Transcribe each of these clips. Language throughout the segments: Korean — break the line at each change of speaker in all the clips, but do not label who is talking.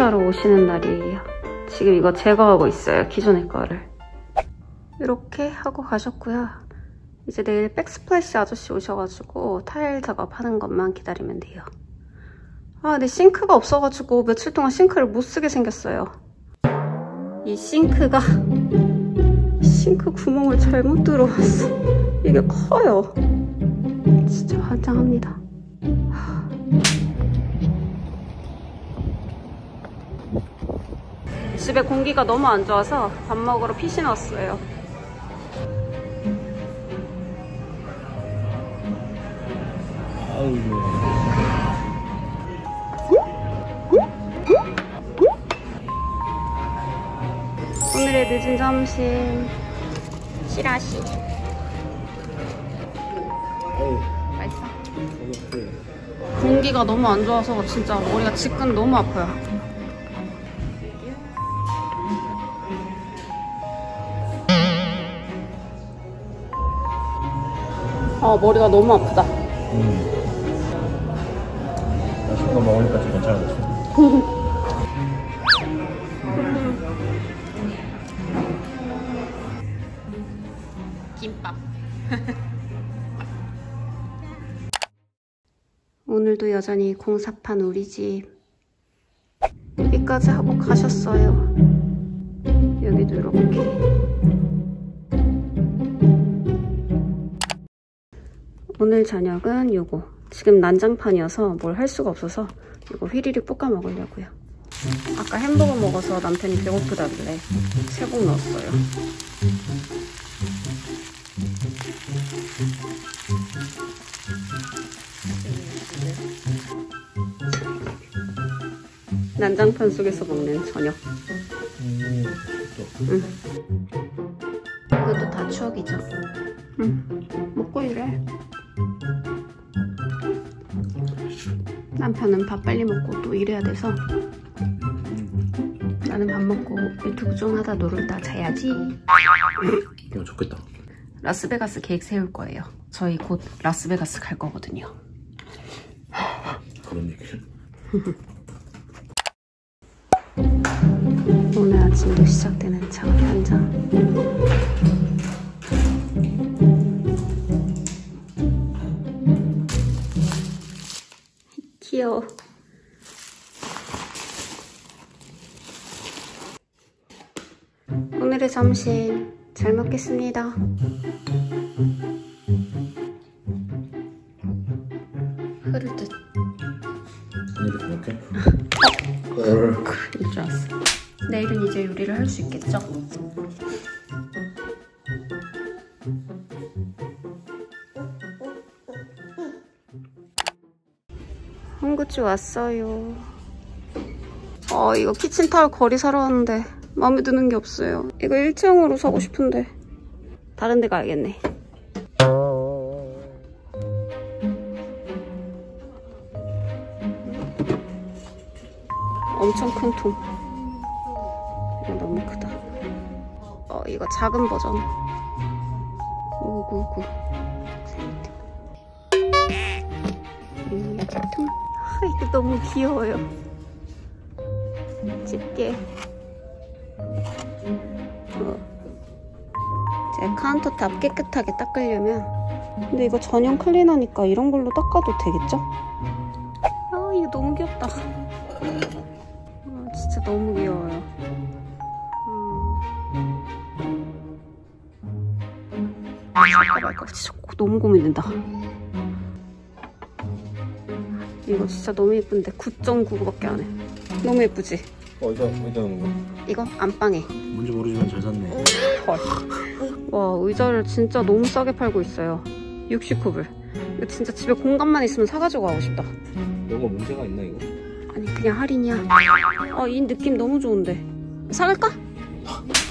설치하러 오시는 날이에요. 지금 이거 제거하고 있어요. 기존의 거를. 이렇게 하고 가셨고요. 이제 내일 backsplash 아저씨 오셔가지고 타일 작업하는 것만 기다리면 돼요. 아 근데 싱크가 없어가지고 며칠 동안 싱크를 못 쓰게 생겼어요. 이 싱크가 싱크 구멍을 잘못 들어왔어. 이게 커요. 진짜 환장합니다. 집에 공기가 너무 안 좋아서 밥 먹으러 피신 왔어요. 오늘의 늦은 점심 시라시 맛있어? 공기가 너무 안 좋아서 진짜 머리가 지금 너무 아파요 아 머리가 너무 아프다
음. 맛있는 거 먹으니까 좀 괜찮아졌어.
김밥. 오늘도 여전히 공사판 우리 집 여기까지 하고 가셨어요. 여기도 이렇게. 오늘 저녁은 요거. 지금 난장판이어서 뭘 할 수가 없어서 이거 휘리릭 볶아 먹으려고요. 아까 햄버거 먹어서 남편이 배고프다길래 세곡 넣었어요. 난장판 속에서 먹는 저녁.
음,
이것도 다 추억이죠. 남편은 밥 빨리 먹고 또 일해야 돼서 나는 밥 먹고 유튜브 좀 하다 놀다 자야지.
이거 좋겠다.
라스베가스 계획 세울 거예요. 저희 곧 라스베가스 갈 거거든요.
그런 얘기.
오늘 아침도 시작되는 작업 현장. 귀여워. 오늘의 점심 잘 먹겠습니다. 흐르듯
이렇게 이렇게.
일줄 알았어. 내일은 이제 요리를 할 수 있겠죠? 한구치 왔어요. 어, 이거 키친타월 거리 사러 왔는데 마음에 드는 게 없어요. 이거 일체형으로 사고 싶은데 다른 데 가야겠네. 엄청 큰 통. 이거 너무 크다. 어, 이거 작은 버전. 599. 이 야채통. 아, 이거 너무 귀여워요. 집게. 어. 제가 countertop 깨끗하게 닦으려면 근데 이거 전용 클리너니까 이런 걸로 닦아도 되겠죠? 아 이거 너무 귀엽다 아, 진짜 너무 귀여워요 음. 살까 말까 진짜 너무 고민된다 이거 진짜 너무 예쁜데 9.99밖에 안 해 너무 예쁘지?
어디다 어디다 놓은 거?
이거 안방에
뭔지 모르지만 잘 샀네.
헐. 와 의자를 진짜 너무 싸게 팔고 있어요 69불 이거 진짜 집에 공간만 있으면 사가지고 가고 싶다
뭔가 문제가 있나 이거?
아니 그냥 할인이야 아이 느낌 너무 좋은데 사갈까?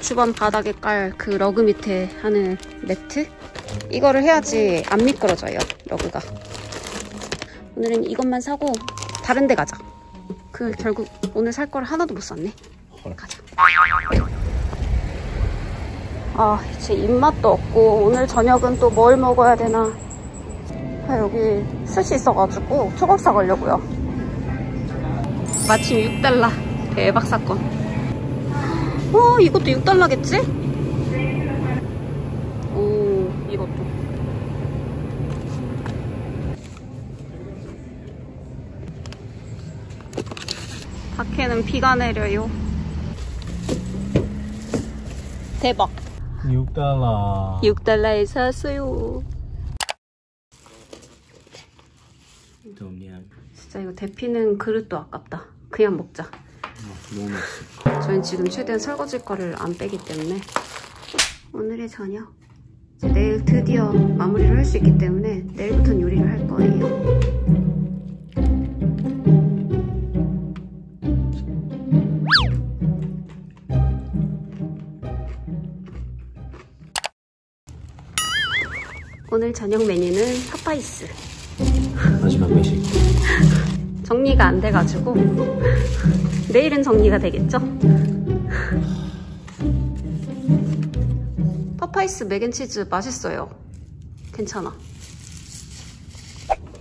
주방 바닥에 깔 그 러그 밑에 하는 매트 이거를 해야지 안 미끄러져요 러그가 오늘은 이것만 사고 다른 데 가자 그 결국 오늘 살 걸 하나도 못 샀네
헐.
가자 아 이제 입맛도 없고 오늘 저녁은 또 뭘 먹어야 되나 아, 여기 스시 있어가지고 초밥 사가려고요 마침 6달러 대박 사건. 어, 이것도 6달러겠지? 오, 이것도. 밖에는 비가 내려요. 대박.
6달러
6달러에 샀어요. 진짜 이거 데피는 그릇도 아깝다. 그냥 먹자.
너무 맛있어
저는 지금 최대한 설거지 거를 안 빼기 때문에 오늘의 저녁 이제 내일 드디어 마무리를 할 수 있기 때문에 내일부터는 오늘 저녁 메뉴는 파파이스.
마지막 외식
정리가 안 돼가지고 내일은 정리가 되겠죠? 파파이스 mac and cheese 맛있어요. 괜찮아.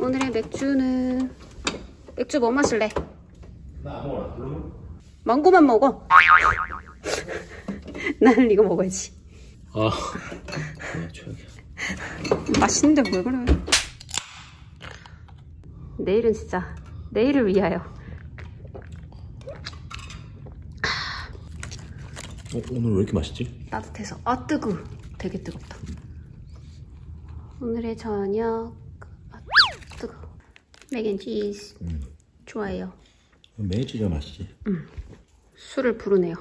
오늘의 맥주는 맥주 뭐 마실래?
나 아무거나?
망고만 먹어. 나는 이거 먹어야지.
아 네, 최악이야
맛있는데 뭘 그래? 내일은 진짜 내일을 위하여.
어, 오늘 왜 이렇게 맛있지?
따뜻해서 아 뜨거 되게 뜨겁다 오늘의 저녁 아 뜨거 맥앤치즈
음.
좋아해요
매일치즈가 맛있지
술을 부르네요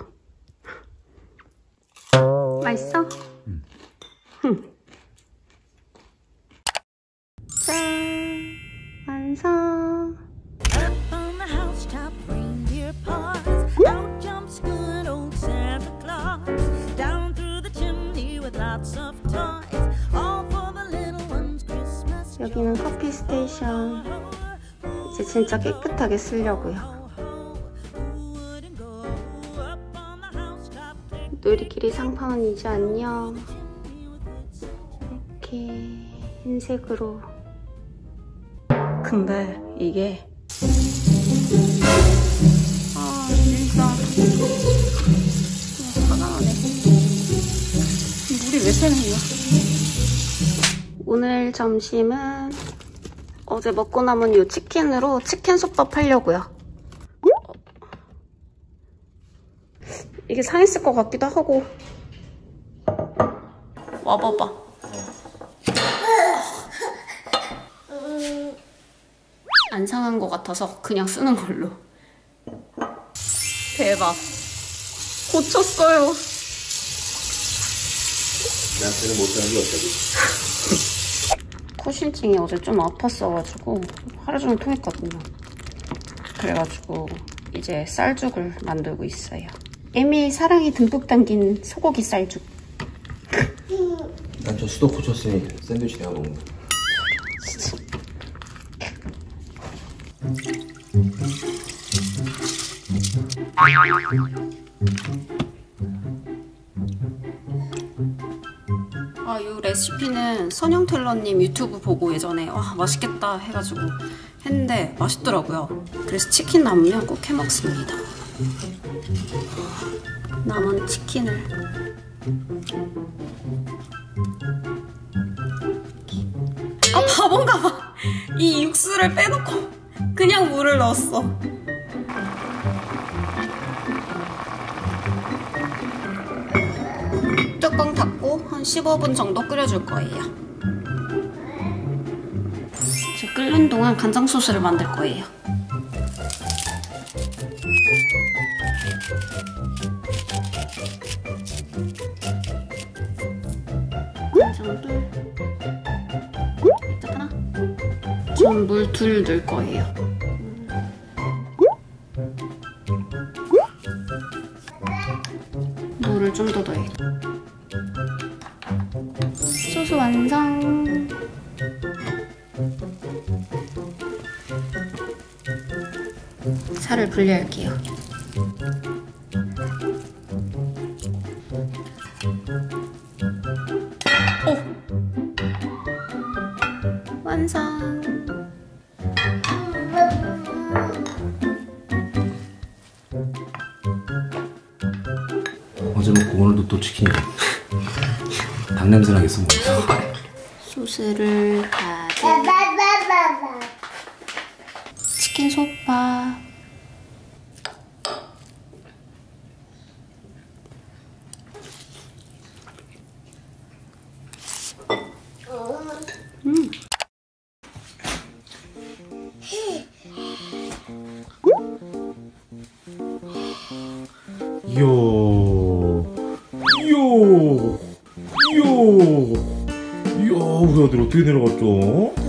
맛있어? 여기는 커피 스테이션. 이제 진짜 깨끗하게 쓰려고요. 우리끼리 상판은 이제 안녕 이렇게 흰색으로. 근데 이게 아 진짜. 화가 나네. 물이 왜 새는 거야 오늘 점심은 어제 먹고 남은 이 치킨으로 치킨 솥밥 하려고요. 이게 상했을 것 같기도 하고. 와봐봐. 안 상한 것 같아서 그냥 쓰는 걸로. 대박. 고쳤어요.
나한테는 못하는 게 없다고
코심증이 어제 좀 아팠어가지고 하루 종일 통했거든요. 그래가지고 이제 쌀죽을 만들고 있어요. 에미의 사랑이 듬뿍 담긴 소고기 쌀죽.
난 저 수도쿠 쳤으니 샌드위치 내가 먹는 거
아, 이 레시피는 선영 텔러님 유튜브 보고 예전에 와 맛있겠다 해가지고 했는데 맛있더라고요. 그래서 치킨 남으면 꼭 해먹습니다. 남은 치킨을 아 바본가 봐. 이 육수를 빼놓고 그냥 물을 넣었어. 뚜껑 닫고 한 15분 정도 끓여줄 거예요. 저 끓는 동안 간장 소스를 만들 거예요. 간장둘 딱 하나 전 물 둘 넣을 거예요. 물을 좀 더 넣어요. 국수 완성. 살을 분리할게요. 오! 완성.
어제 먹고 오늘도 또 치킨이야 닭 냄새 나겠어 뭐.
소스를 가득 치킨
이야, 이야, 아들 어떻게 내려갔죠?